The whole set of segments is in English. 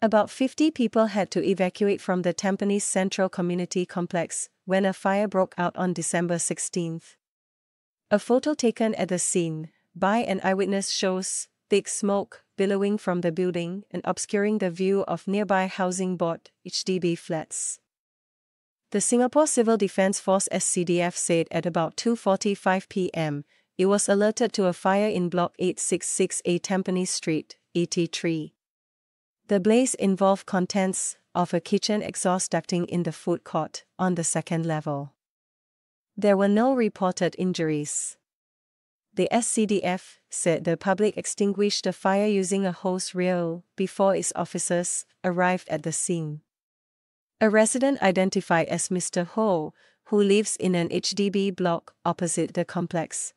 About 50 people had to evacuate from the Tampines Central Community Complex when a fire broke out on December 16. A photo taken at the scene by an eyewitness shows thick smoke billowing from the building and obscuring the view of nearby housing board HDB flats. The Singapore Civil Defence Force SCDF said at about 2:45 p.m. it was alerted to a fire in block 866A Tampines Street, 83. The blaze involved contents of a kitchen exhaust ducting in the food court on the second level. There were no reported injuries. The SCDF said the public extinguished the fire using a hose reel before its officers arrived at the scene. A resident identified as Mr. Ho, who lives in an HDB block opposite the complex,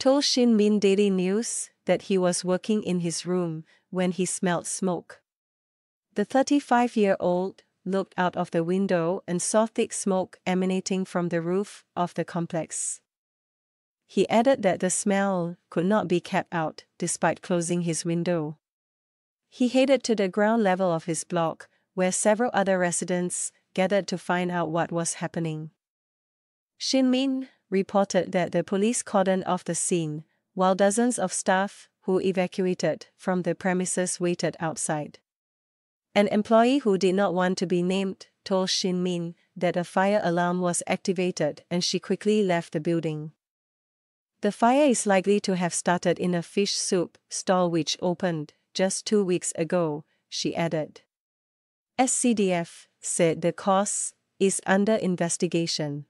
told Shin Min Daily News that he was working in his room when he smelled smoke. The 35 year old looked out of the window and saw thick smoke emanating from the roof of the complex. He added that the smell could not be kept out despite closing his window. He headed to the ground level of his block, where several other residents gathered to find out what was happening. Shin Min reported that the police cordoned off the scene, while dozens of staff who evacuated from the premises waited outside. An employee who did not want to be named told Shin Min that a fire alarm was activated and she quickly left the building. The fire is likely to have started in a fish soup stall which opened just two weeks ago, she added. SCDF said the cause is under investigation.